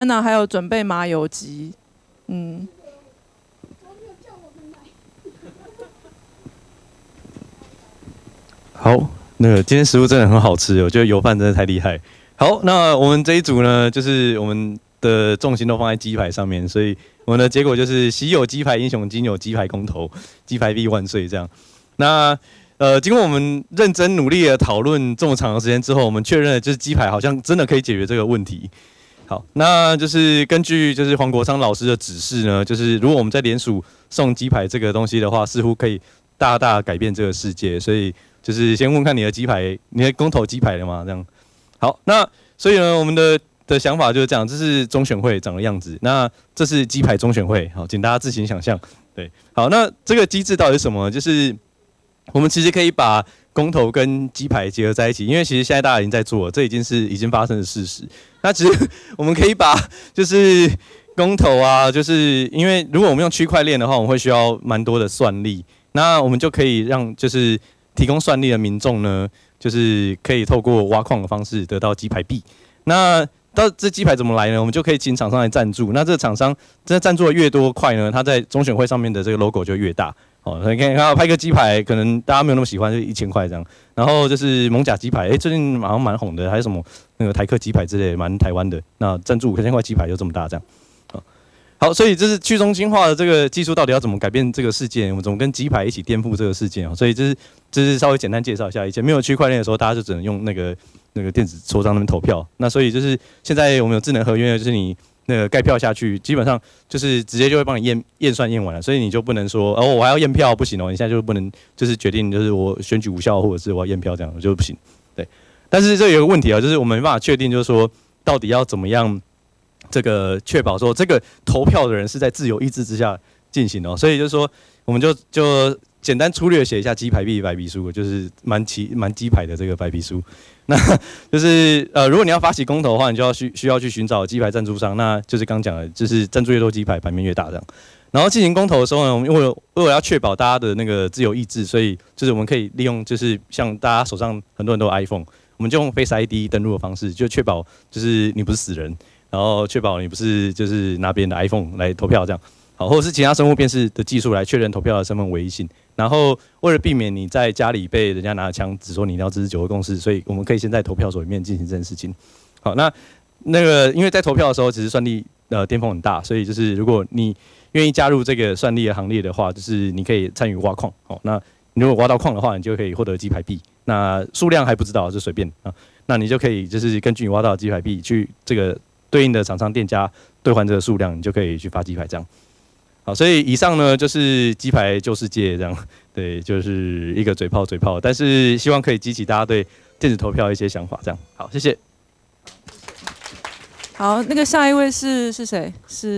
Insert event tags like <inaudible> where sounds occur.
那还有准备麻油鸡，嗯。<laughs> 好，那个今天食物真的很好吃，我觉得油饭真的太厉害。好，那我们这一组呢，就是我们的重心都放在鸡排上面，所以我们的结果就是稀有鸡排英雄，今有鸡排公投，鸡排币万岁这样。那呃，经过我们认真努力的讨论这么长的时间之后，我们确认了就是鸡排好像真的可以解决这个问题。好，那就是根据就是黄国昌老师的指示呢，就是如果我们在联署送鸡排这个东西的话，似乎可以大大改变这个世界，所以。就是先问看你的鸡排，你的公投鸡排了吗？这样，好，那所以呢，我们的的想法就是这样，这是中选会长的样子，那这是鸡排中选会，好，请大家自行想象。对，好，那这个机制到底是什么？就是我们其实可以把公投跟鸡排结合在一起，因为其实现在大家已经在做了，这已经是已经发生的事实。那其实 <laughs> 我们可以把就是公投啊，就是因为如果我们用区块链的话，我们会需要蛮多的算力，那我们就可以让就是。提供算力的民众呢，就是可以透过挖矿的方式得到鸡排币。那到这鸡排怎么来呢？我们就可以请厂商来赞助。那这个厂商这赞助的越多块呢，它在中选会上面的这个 logo 就越大。哦，你看，看拍个鸡排，可能大家没有那么喜欢，就一千块这样。然后就是蒙甲鸡排，哎，最近好像蛮红的，还有什么那个台客鸡排之类，蛮台湾的。那赞助五千块鸡排就这么大这样。好，所以这是去中心化的这个技术到底要怎么改变这个世界？我们怎么跟鸡排一起颠覆这个世界啊？所以这是这是稍微简单介绍一下。以前没有区块链的时候，大家就只能用那个那个电子戳章那边投票。那所以就是现在我们有智能合约，就是你那个盖票下去，基本上就是直接就会帮你验验算验完了。所以你就不能说哦，我还要验票不行哦，你现在就不能就是决定就是我选举无效或者是我要验票这样就不行。对，但是这有个问题啊，就是我们没办法确定，就是说到底要怎么样。这个确保说这个投票的人是在自由意志之下进行的，所以就是说，我们就就简单粗略写一下鸡排币白皮书，就是蛮奇蛮鸡排的这个白皮书。<laughs> 那 <laughs> 就是呃，如果你要发起公投的话，你就要需需要去寻找鸡排赞助商，那就是刚讲的，就是赞助越多鸡排，版面越大这样。然后进行公投的时候呢，我们因为为了要确保大家的那个自由意志，所以就是我们可以利用就是像大家手上很多人都有 iPhone，我们就用 Face ID 登录的方式，就确保就是你不是死人。然后确保你不是就是拿别人的 iPhone 来投票这样，好，或者是其他生物辨识的技术来确认投票的身份唯一性。然后为了避免你在家里被人家拿枪指说你要支持九个共识，所以我们可以先在投票所里面进行这件事情。好，那那个因为在投票的时候其实算力呃巅峰很大，所以就是如果你愿意加入这个算力的行列的话，就是你可以参与挖矿。好，那你如果挖到矿的话，你就可以获得鸡排币。那数量还不知道，就随便啊。那你就可以就是根据你挖到的鸡排币去这个。对应的厂商店家兑换这个数量，你就可以去发鸡排这样。好，所以以上呢就是鸡排旧世界这样，对，就是一个嘴炮嘴炮，但是希望可以激起大家对电子投票一些想法这样。好，谢谢。好，那个下一位是是谁？是。